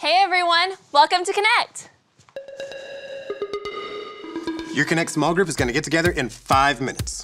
Hey everyone, welcome to Connect. Your Connect small group is going to get together in five minutes.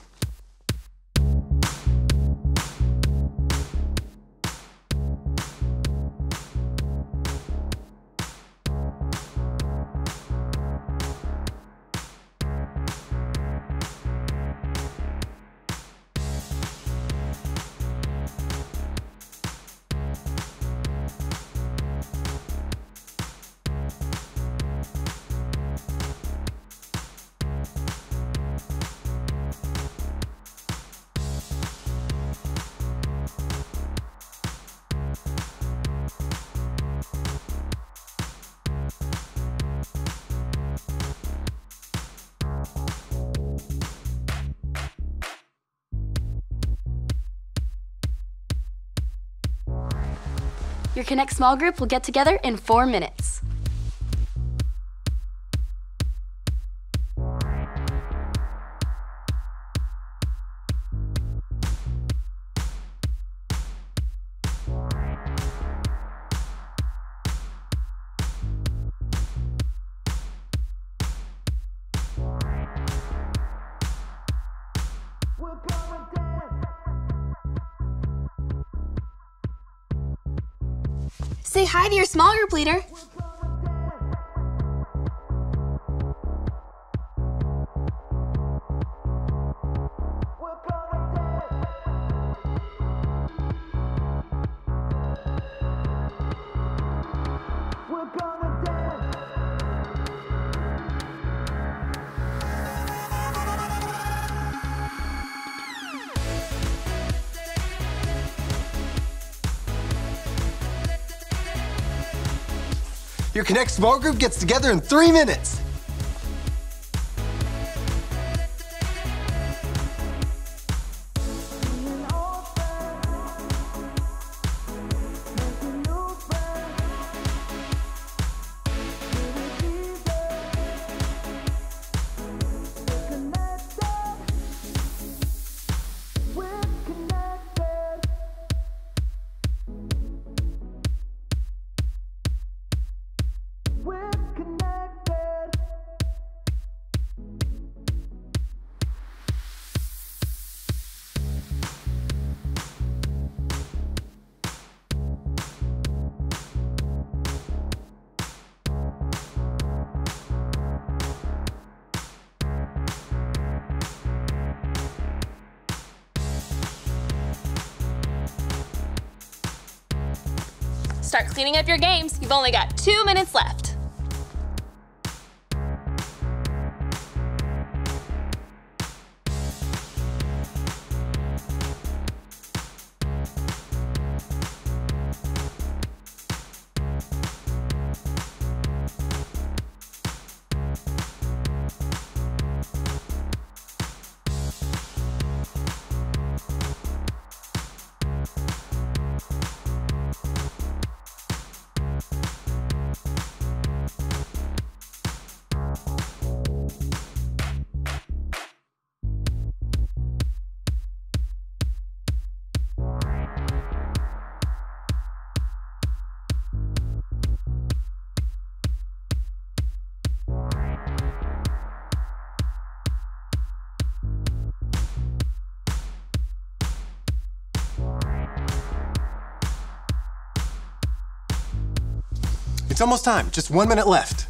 Connect small group will get together in four minutes. Hi to your small group Your Connect small group gets together in three minutes. Start cleaning up your games. You've only got two minutes left. It's almost time. Just one minute left.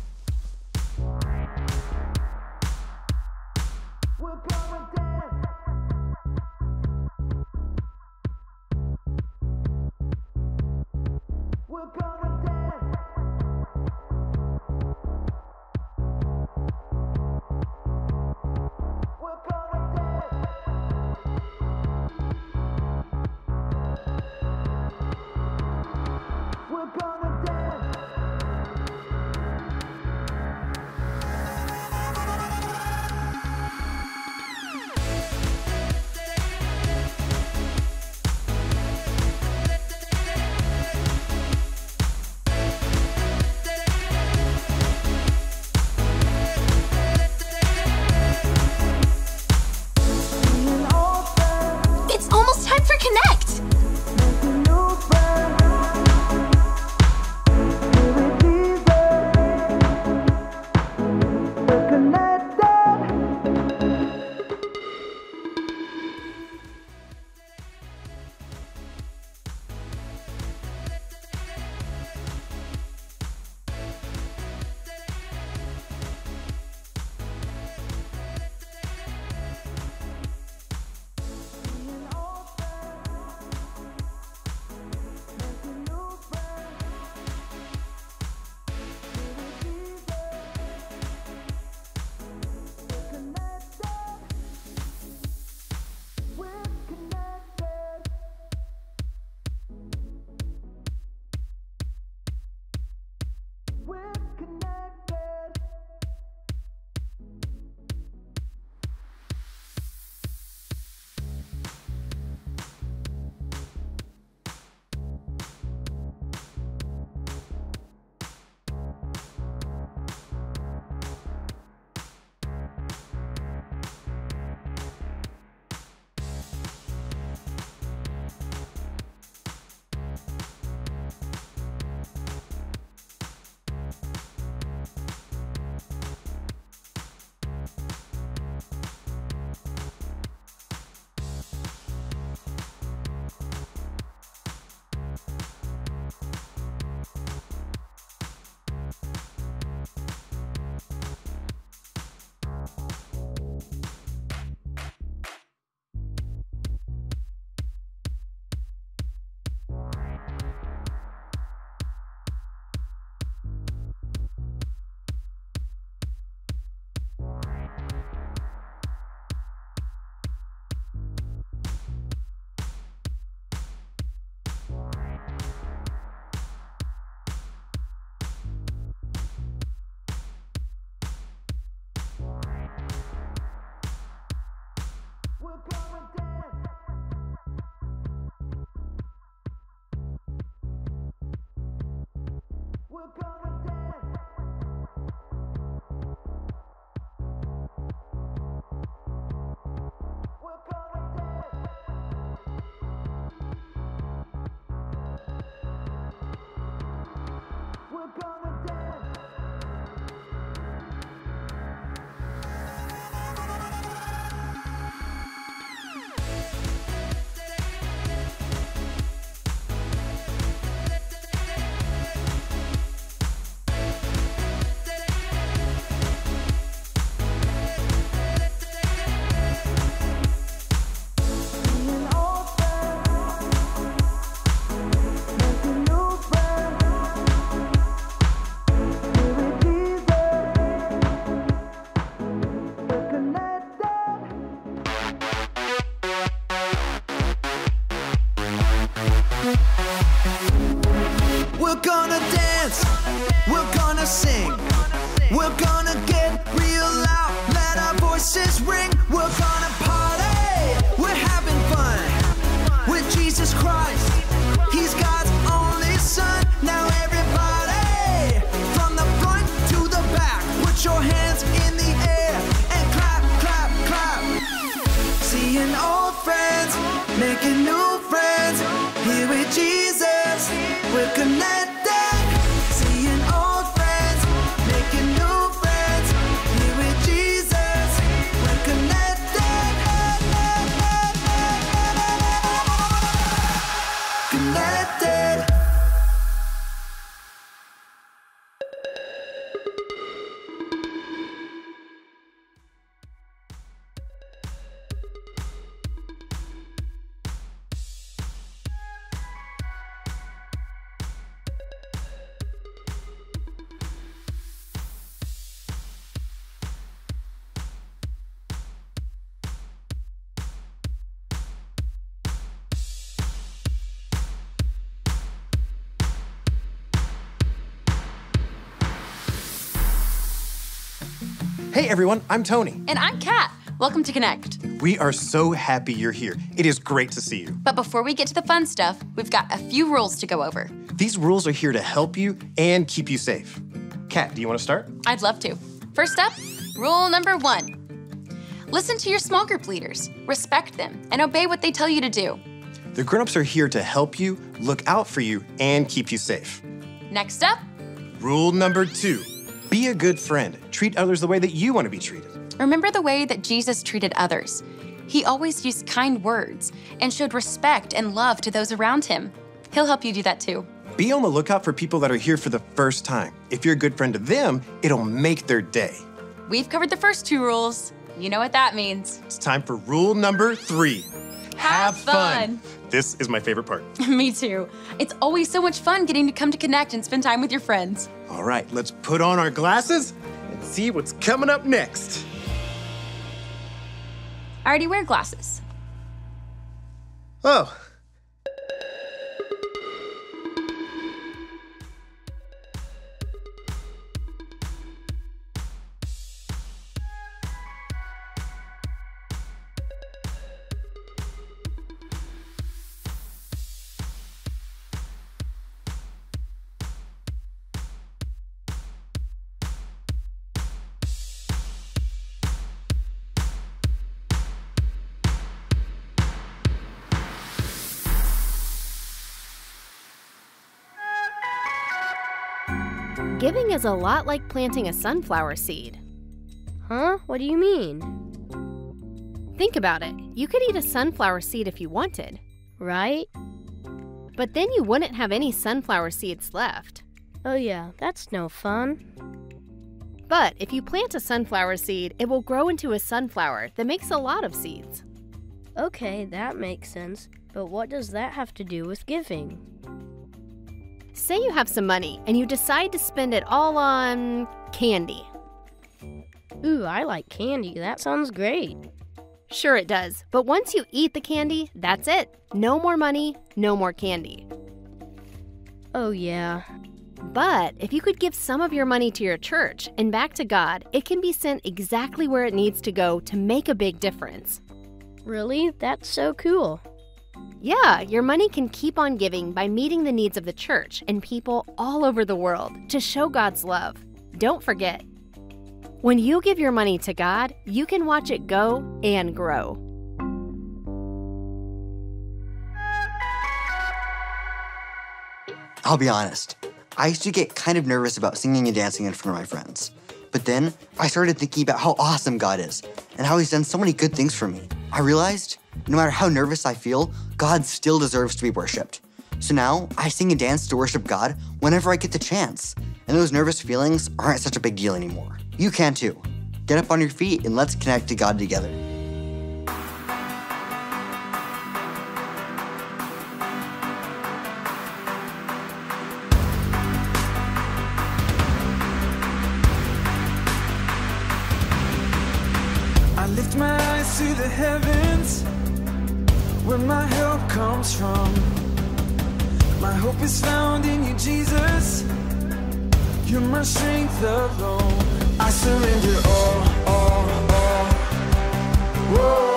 Everyone, I'm Tony. And I'm Kat. Welcome to Connect. We are so happy you're here. It is great to see you. But before we get to the fun stuff, we've got a few rules to go over. These rules are here to help you and keep you safe. Kat, do you want to start? I'd love to. First up, rule number one listen to your small group leaders, respect them, and obey what they tell you to do. The grown-ups are here to help you, look out for you, and keep you safe. Next up, Rule number two, be a good friend. Treat others the way that you want to be treated. remember the way that Jesus treated others. He always used kind words and showed respect and love to those around him. He'll help you do that too. Be on the lookout for people that are here for the first time. If you're a good friend to them, it'll make their day. We've covered the first two rules. You know what that means. It's time for rule number three. Have fun. This is my favorite part. Me too. It's always so much fun getting to come to connect and spend time with your friends. All right, let's put on our glasses and see what's coming up next. I already wear glasses. Oh, Is a lot like planting a sunflower seed. Huh? What do you mean? Think about it. You could eat a sunflower seed if you wanted, Right? but then you wouldn't have any sunflower seeds left. Oh, yeah, that's no fun. But if you plant a sunflower seed, it will grow into a sunflower that makes a lot of seeds. Okay, that makes sense. But what does that have to do with giving? Say you have some money and you decide to spend it all on candy. Ooh, I like candy. That sounds great. Sure, it does, but once you eat the candy, that's it. No more money, no more candy. Oh, yeah. But if you could give some of your money to your church and back to God, it can be sent exactly where it needs to go to make a big difference. Really? That's so cool. Yeah, your money can keep on giving by meeting the needs of the church and people all over the world to show God's love. Don't forget, when you give your money to God, you can watch it go and grow. I'll be honest, I used to get kind of nervous about singing and dancing in front of my friends. But then I started thinking about how awesome God is and how He's done so many good things for me. I realized no matter how nervous I feel, God still deserves to be worshiped. So now I sing and dance to worship God whenever I get the chance, and those nervous feelings aren't such a big deal anymore. You can too. Get up on your feet and let's connect to God together. heavens where my help comes from. My hope is found in you, Jesus. You're my strength alone. I surrender all, all, all. Whoa.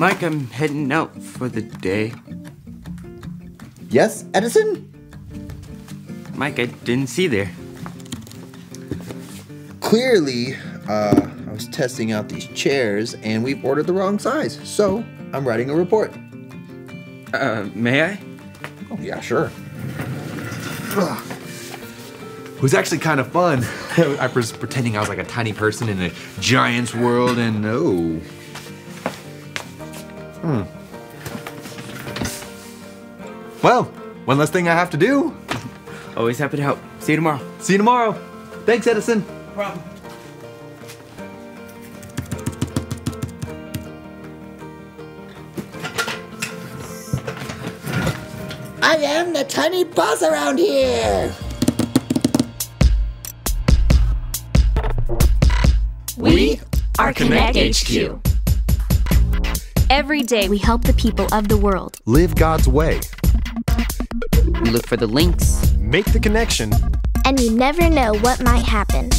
Mike, I'm heading out for the day. Yes, Edison? Mike, I didn't see there. Clearly, uh, I was testing out these chairs and we've ordered the wrong size. So I'm writing a report. Uh, may I? Oh, yeah, sure. It was actually kind of fun. I was pretending I was like a tiny person in a giant's world, and oh. Hmm. Well, one less thing I have to do. Always happy to help. See you tomorrow. See you tomorrow. Thanks, Edison. No problem. I am the tiny boss around here. We are Connect HQ. Every day we help the people of the world. Live God's way. We look for the links. Make the connection. And you never know what might happen.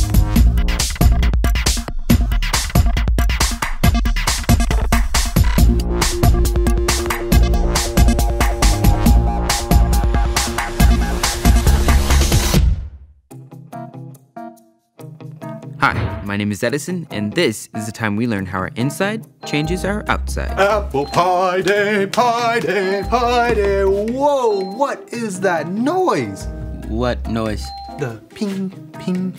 My name is Edison, and this is the time we learn how our inside changes our outside. Apple pie day, pie day, pie day. Whoa, what is that noise? What noise? The ping, ping.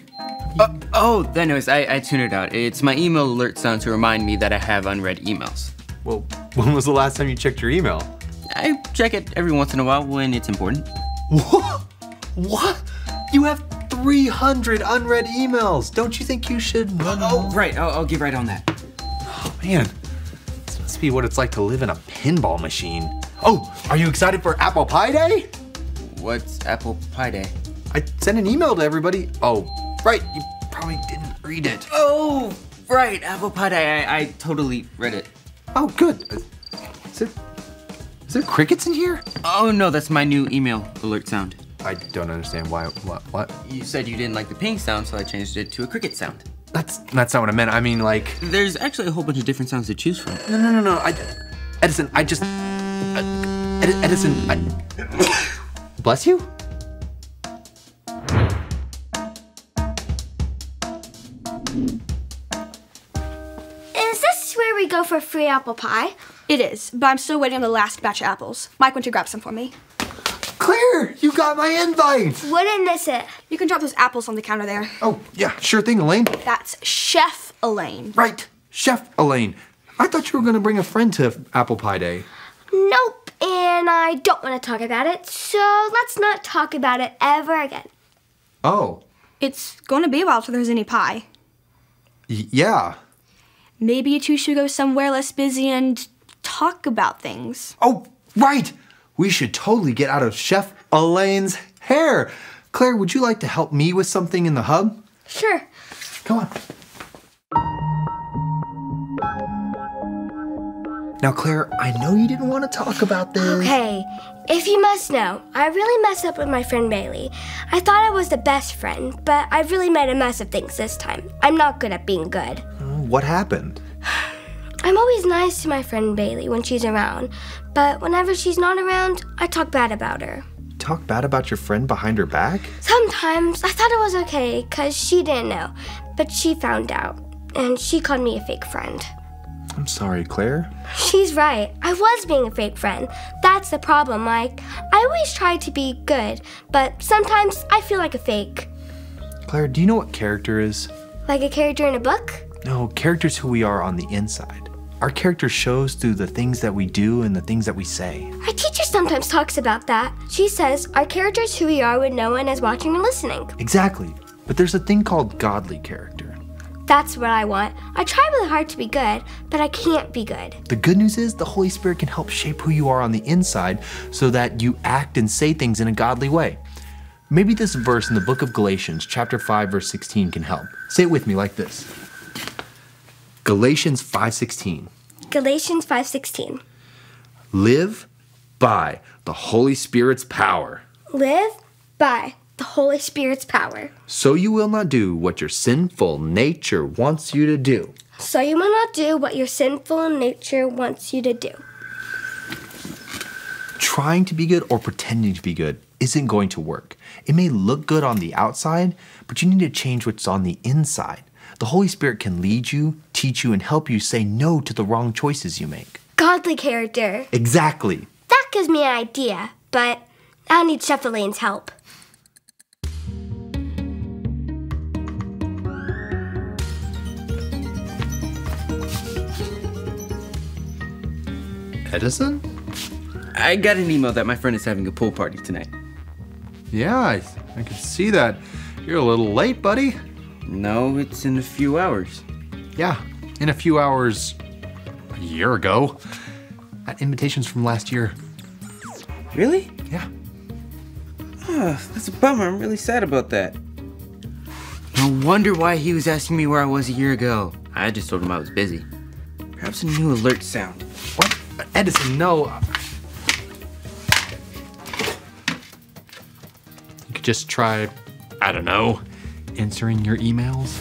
Uh, oh, that noise. I, I tune it out. It's my email alert sound to remind me that I have unread emails. Well, when was the last time you checked your email? I check it every once in a while when it's important. What? What? You have 300 unread emails. Don't you think you should run oh, oh, right. I'll, I'll get right on that. Oh, man. This must be what it's like to live in a pinball machine. Oh, are you excited for Apple Pie Day? What's Apple Pie Day? I sent an email to everybody. Oh, right. You probably didn't read it. Oh, right. Apple Pie Day. I, I totally read it. Oh, good. Is there, is there crickets in here? Oh, no. That's my new email alert sound. I don't understand why. What? What? You said you didn't like the ping sound, so I changed it to a cricket sound. That's that's not what I meant. I mean, like. There's actually a whole bunch of different sounds to choose from. No, no, no, no. I, Edison, I just. Uh, Edi- Edison, I. Bless you? Is this where we go for free apple pie? It is, but I'm still waiting on the last batch of apples. Mike went to grab some for me. Claire, you got my invite. Wouldn't miss it. You can drop those apples on the counter there. Oh, yeah, sure thing, Elaine. That's Chef Elaine. Right, Chef Elaine. I thought you were going to bring a friend to Apple Pie Day. Nope, and I don't want to talk about it, so let's not talk about it ever again. Oh, It's going to be a while till there's any pie. y- yeah. Maybe you two should go somewhere less busy and talk about things. Oh, right. We should totally get out of Chef Elaine's hair. Claire, would you like to help me with something in the hub? Sure. Come on. Now, Claire, I know you didn't want to talk about this. Okay, if you must know, I really messed up with my friend Bailey. I thought I was the best friend, but I really made a mess of things this time. I'm not good at being good. What happened? I'm always nice to my friend Bailey when she's around, but whenever she's not around, I talk bad about her. Talk bad about your friend behind her back? Sometimes I thought it was okay because she didn't know, but she found out, and she called me a fake friend. I'm sorry, Claire. She's right. I was being a fake friend. That's the problem, Mike. I always try to be good, but sometimes I feel like a fake. Claire, do you know what character is? Like a character in a book? No, character's who we are on the inside. Our character shows through the things that we do and the things that we say. Our teacher sometimes talks about that. She says our character is who we are when no one is watching or listening. Exactly. But there's a thing called godly character. That's what I want. I try really hard to be good, but I can't be good. The good news is the Holy Spirit can help shape who you are on the inside so that you act and say things in a godly way. Maybe this verse in the book of Galatians, chapter 5, verse 16 can help. Say it with me like this. Galatians 5:16. Galatians 5:16. Live by the Holy Spirit's power. Live by the Holy Spirit's power. So you will not do what your sinful nature wants you to do. So you will not do what your sinful nature wants you to do. Trying to be good or pretending to be good isn't going to work. It may look good on the outside, but you need to change what's on the inside. The Holy Spirit can lead you, teach you, and help you say no to the wrong choices you make. Godly character. Exactly. That gives me an idea, but I'll need Chef Elaine's help. Edison? I got an email that my friend is having a pool party tonight. Yeah, I, I can see that. You're a little late, buddy. No, it's in a few hours. Yeah, in a few hours, a year ago. That invitation's from last year. Really? Yeah. Oh, that's a bummer. I'm really sad about that. No wonder why he was asking me where I was a year ago. I just told him I was busy. Perhaps a new alert sound. What? Edison, no. You could just try, I don't know, answering your emails.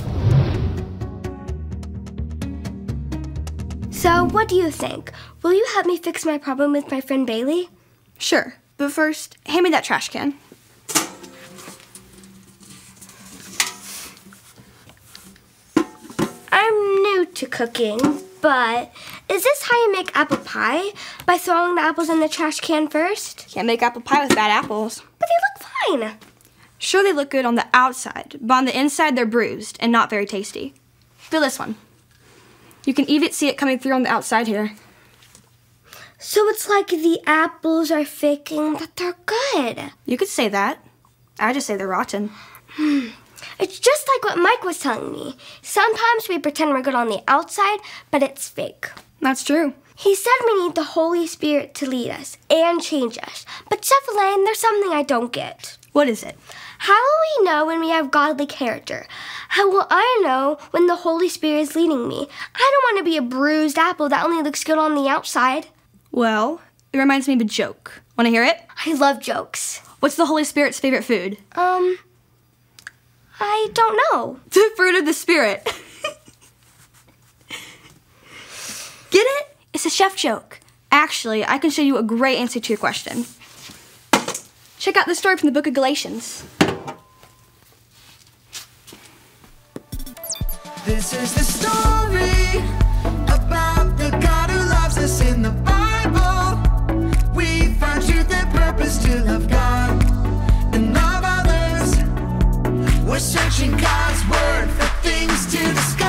So, what do you think? Will you help me fix my problem with my friend Bailey? Sure, but first, hand me that trash can. I'm new to cooking, but is this how you make apple pie? By throwing the apples in the trash can first? Can't make apple pie with bad apples. But they look fine. Sure, they look good on the outside, but on the inside, they're bruised and not very tasty. Feel this one. You can even see it coming through on the outside here. So it's like the apples are faking that they're good. You could say that. I just say they're rotten. Hmm. It's just like what Mike was telling me. Sometimes we pretend we're good on the outside, but it's fake. That's true. He said we need the Holy Spirit to lead us and change us. But Chef Elaine, there's something I don't get. What is it? How will we know when we have godly character? How will I know when the Holy Spirit is leading me? I don't want to be a bruised apple that only looks good on the outside. Well, it reminds me of a joke. Want to hear it? I love jokes. What's the Holy Spirit's favorite food? Um, I don't know. The fruit of the Spirit. Get it? It's a chef joke. Actually, I can show you a great answer to your question. Check out this story from the book of Galatians. This is the story about the God who loves us in the Bible. We find truth and purpose to love God and love others. We're searching God's word for things to discover.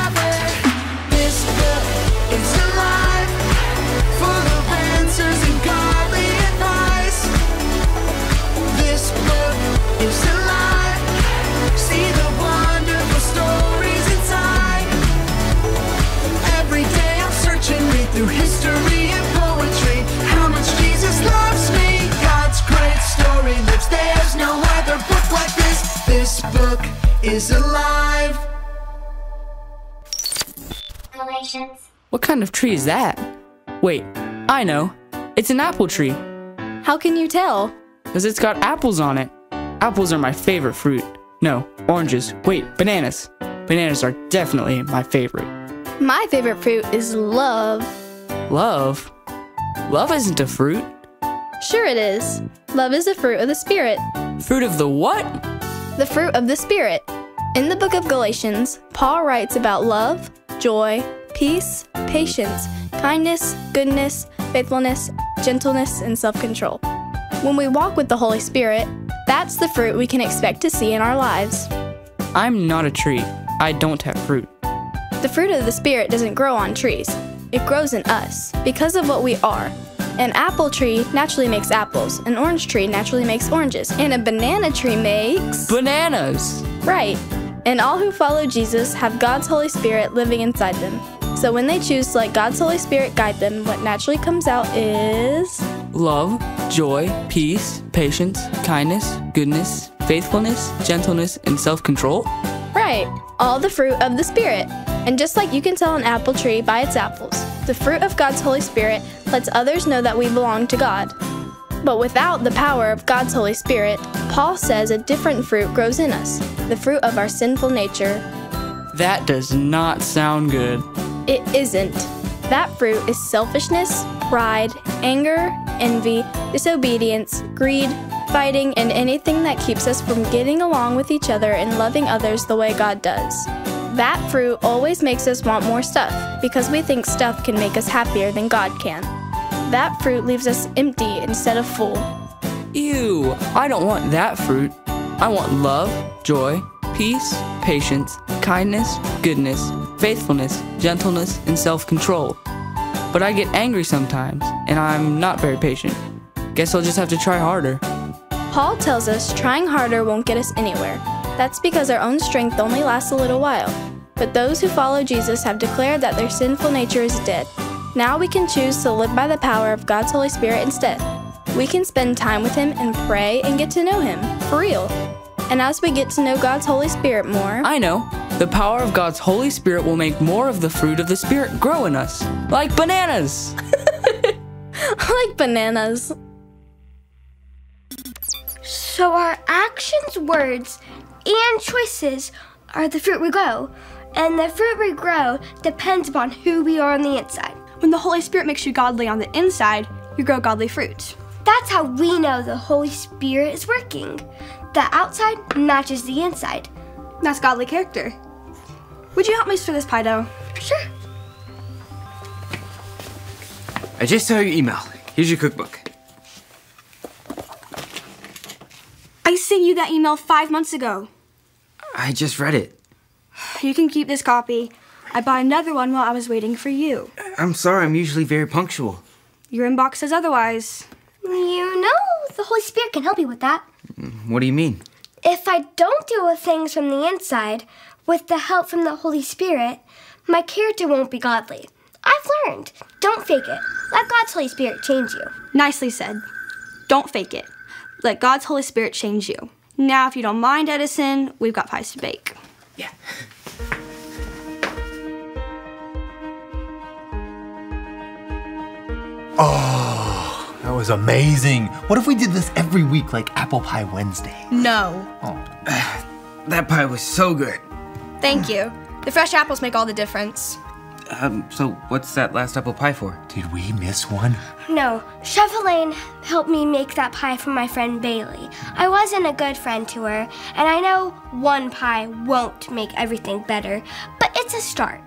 Is alive. Galatians. What kind of tree is that? Wait, I know. It's an apple tree. How can you tell? Because it's got apples on it. Apples are my favorite fruit. No, oranges. Wait, bananas. Bananas are definitely my favorite. My favorite fruit is love. Love? Love isn't a fruit. Sure, it is. Love is a fruit of the Spirit. Fruit of the what? The fruit of the Spirit. In the book of Galatians, Paul writes about love, joy, peace, patience, kindness, goodness, faithfulness, gentleness, and self control. When we walk with the Holy Spirit, that's the fruit we can expect to see in our lives. I'm not a tree. I don't have fruit. The fruit of the Spirit doesn't grow on trees, it grows in us because of what we are. An apple tree naturally makes apples, an orange tree naturally makes oranges, and a banana tree makes. Bananas! Right. And all who follow Jesus have God's Holy Spirit living inside them. So when they choose to let God's Holy Spirit guide them, what naturally comes out is. Love, joy, peace, patience, kindness, goodness, faithfulness, gentleness, and self control. Right, all the fruit of the Spirit. And just like you can tell an apple tree by its apples, the fruit of God's Holy Spirit lets others know that we belong to God. But without the power of God's Holy Spirit, Paul says a different fruit grows in us the fruit of our sinful nature. That does not sound good. It isn't. That fruit is selfishness, pride, anger, envy, disobedience, greed, fighting, and anything that keeps us from getting along with each other and loving others the way God does. That fruit always makes us want more stuff because we think stuff can make us happier than God can. That fruit leaves us empty instead of full. Ew, I don't want that fruit. I want love, joy, peace, patience, kindness, goodness, faithfulness, gentleness, and self control. But I get angry sometimes, and I'm not very patient. Guess I'll just have to try harder. Paul tells us trying harder won't get us anywhere. That's because our own strength only lasts a little while. But those who follow Jesus have declared that their sinful nature is dead. Now we can choose to live by the power of God's Holy Spirit instead. We can spend time with Him and pray and get to know Him, for real. And as we get to know God's Holy Spirit more, I know. The power of God's Holy Spirit will make more of the fruit of the Spirit grow in us. Like bananas! like bananas. So our actions, words, and choices are the fruit we grow. And the fruit we grow depends upon who we are on the inside. When the Holy Spirit makes you godly on the inside, you grow godly fruit. That's how we know the Holy Spirit is working. The outside matches the inside. That's godly character. Would you help me stir this pie dough? Sure. I just saw your email. Here's your cookbook. I sent you that email five months ago. I just read it. You can keep this copy. I bought another one while I was waiting for you. I'm sorry, I'm usually very punctual. Your inbox says otherwise. You know, the Holy Spirit can help you with that. Mm, what do you mean? If I don't deal with things from the inside, with the help from the Holy Spirit, my character won't be godly. I've learned. Don't fake it. Let God's Holy Spirit change you. Nicely said. Don't fake it. Let God's Holy Spirit change you. Now, if you don't mind, Edison, we've got pies to bake. Yeah. Oh, that was amazing. What if we did this every week, like Apple Pie Wednesday? No. Oh. That pie was so good. Thank you. The fresh apples make all the difference. Um, so what's that last apple pie for? Did we miss one? No, Chef Elaine helped me make that pie for my friend Bailey. I wasn't a good friend to her, and I know one pie won't make everything better, but it's a start.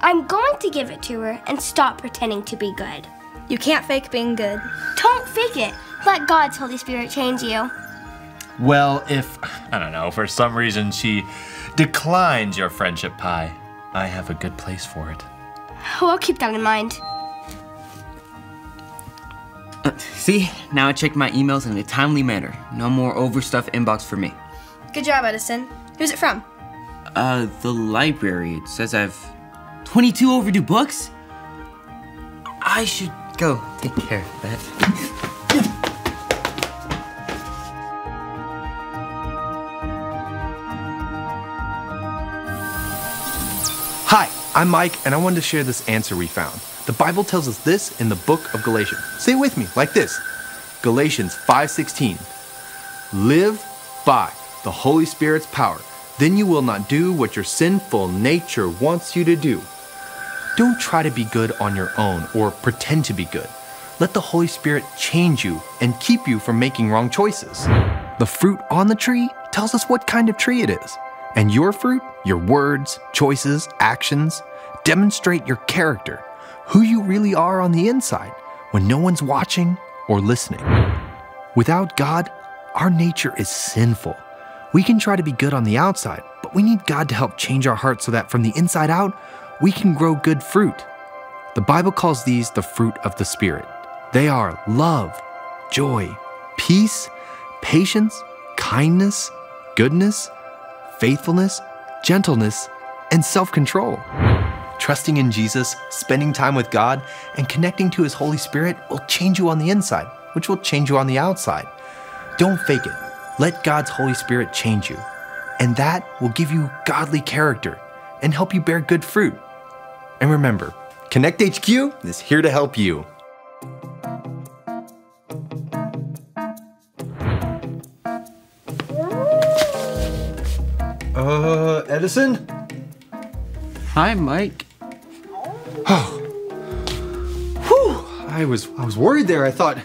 I'm going to give it to her and stop pretending to be good. You can't fake being good. Don't fake it. Let God's Holy Spirit change you. Well, if, I don't know, for some reason she declines your friendship pie, I have a good place for it. Oh, I'll keep that in mind. Uh, see, now I check my emails in a timely manner. No more overstuffed inbox for me. Good job, Edison. Who's it from? Uh, the library. It says I've 22 overdue books? I should go take care of that. Hi, I'm Mike, and I wanted to share this answer we found. The Bible tells us this in the book of Galatians. Say it with me, like this. Galatians 5:16. Live by the Holy Spirit's power. Then you will not do what your sinful nature wants you to do. Don't try to be good on your own or pretend to be good. Let the Holy Spirit change you and keep you from making wrong choices. The fruit on the tree tells us what kind of tree it is. And your fruit, your words, choices, actions, demonstrate your character, who you really are on the inside, when no one's watching or listening. Without God, our nature is sinful. We can try to be good on the outside, but we need God to help change our hearts so that from the inside out, we can grow good fruit. The Bible calls these the fruit of the Spirit. They are love, joy, peace, patience, kindness, goodness, faithfulness, gentleness, and self control. Trusting in Jesus, spending time with God, and connecting to His Holy Spirit will change you on the inside, which will change you on the outside. Don't fake it. Let God's Holy Spirit change you. And that will give you godly character and help you bear good fruit. And remember, Connect HQ is here to help you. Edison? Hi, Mike. Oh. Whew. I was I was worried there. I thought,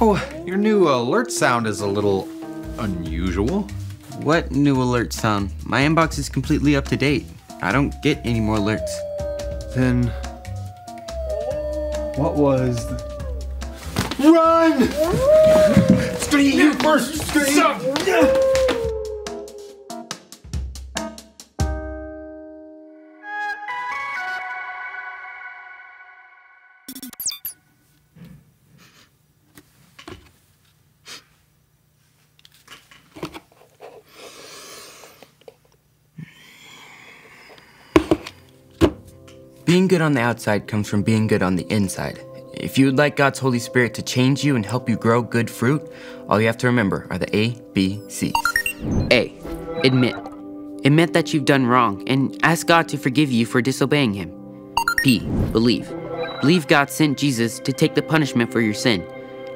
oh, your new alert sound is a little unusual. What new alert sound? My inbox is completely up to date. I don't get any more alerts. Then, what was the... Run! Scree, you first! Scree! Being good on the outside comes from being good on the inside. If you would like God's Holy Spirit to change you and help you grow good fruit, all you have to remember are the A, B, C's. A. Admit. Admit that you've done wrong and ask God to forgive you for disobeying Him. B. Believe. Believe God sent Jesus to take the punishment for your sin.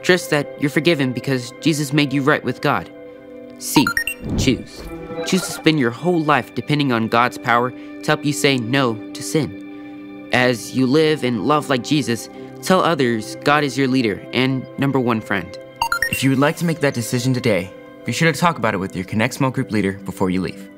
Trust that you're forgiven because Jesus made you right with God. C. Choose. Choose to spend your whole life depending on God's power to help you say no to sin. As you live and love like Jesus, tell others God is your leader and number one friend. If you would like to make that decision today, be sure to talk about it with your Connect Small Group leader before you leave.